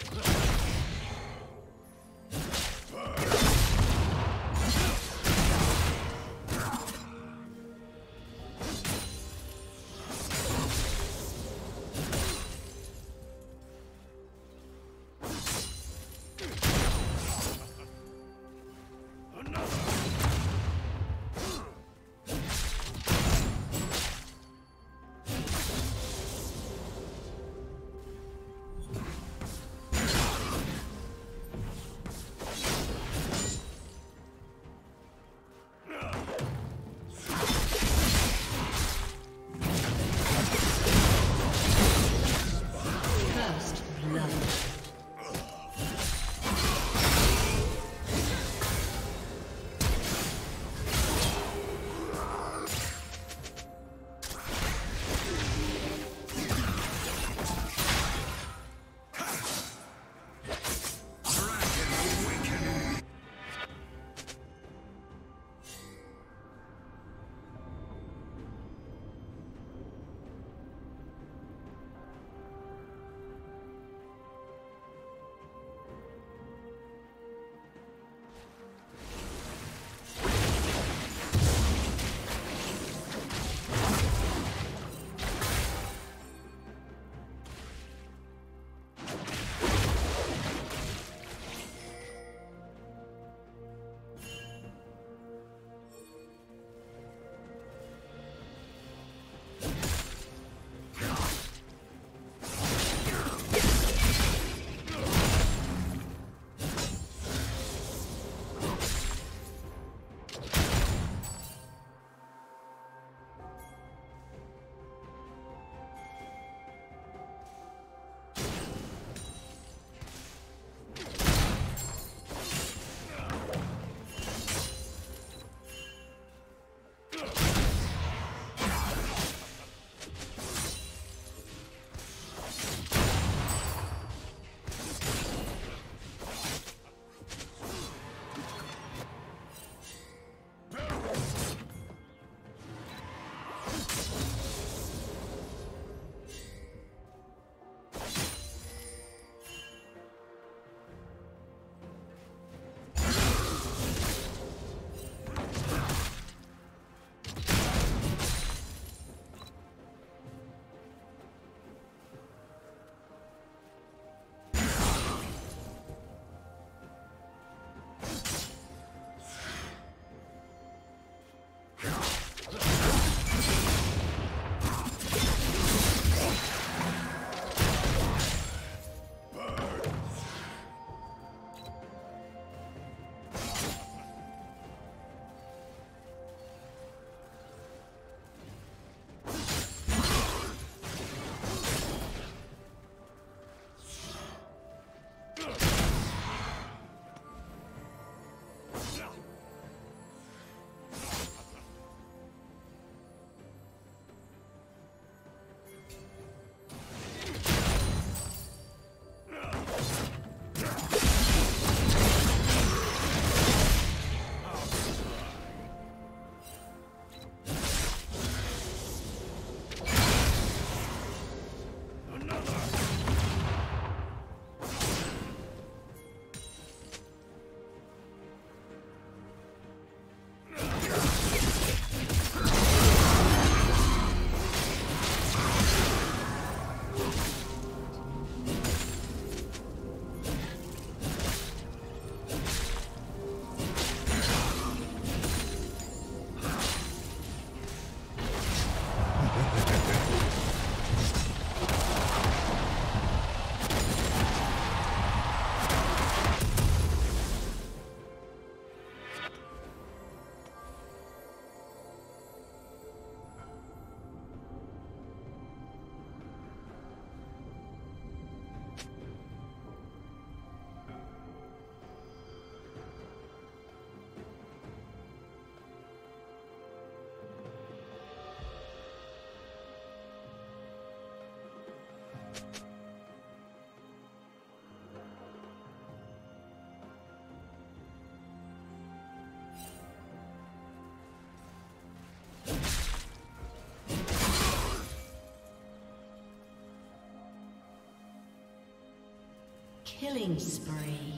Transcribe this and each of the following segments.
Let's go. Yeah. Killing spree.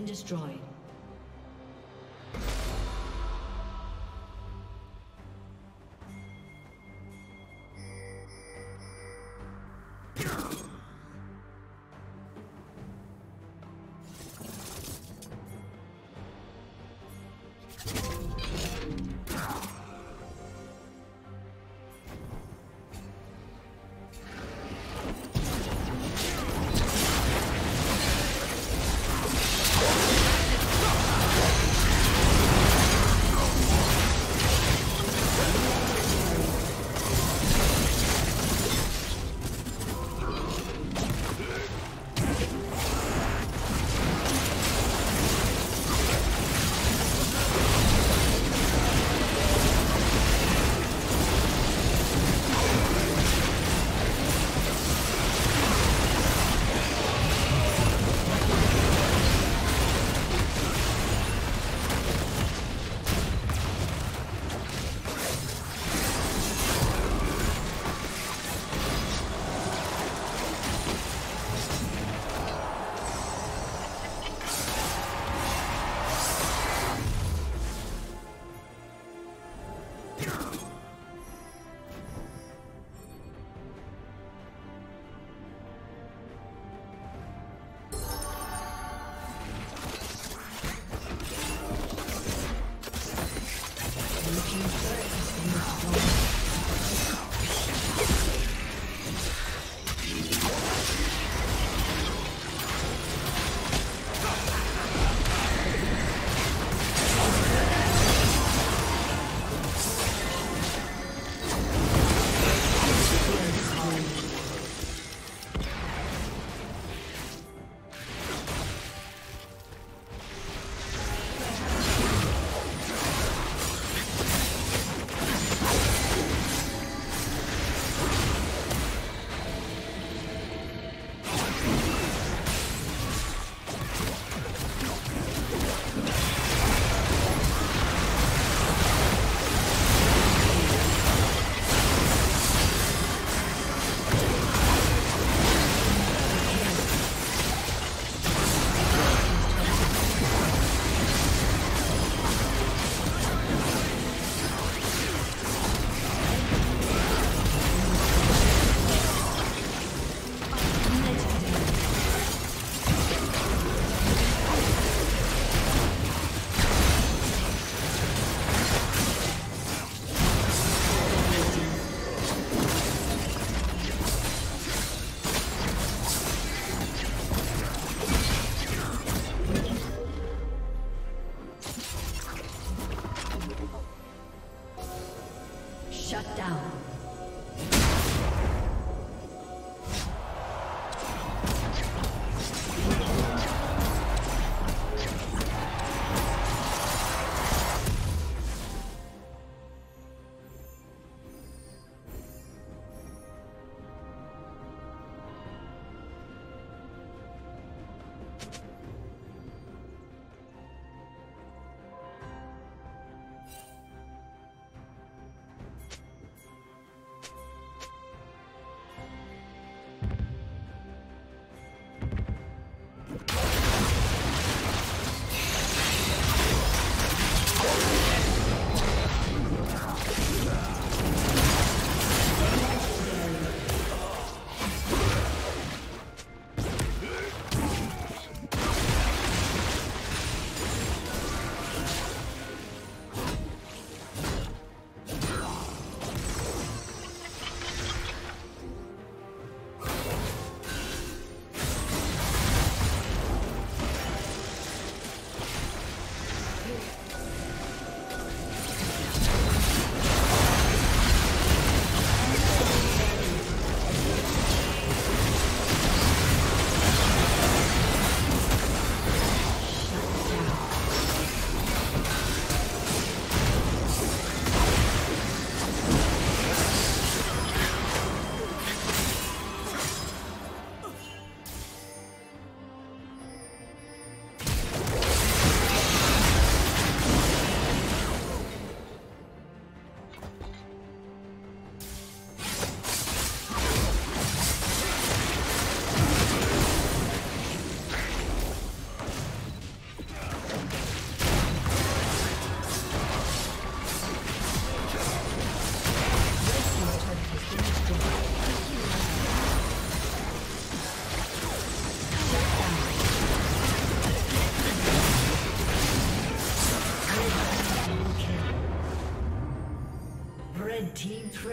Been destroyed.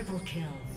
Triple kill.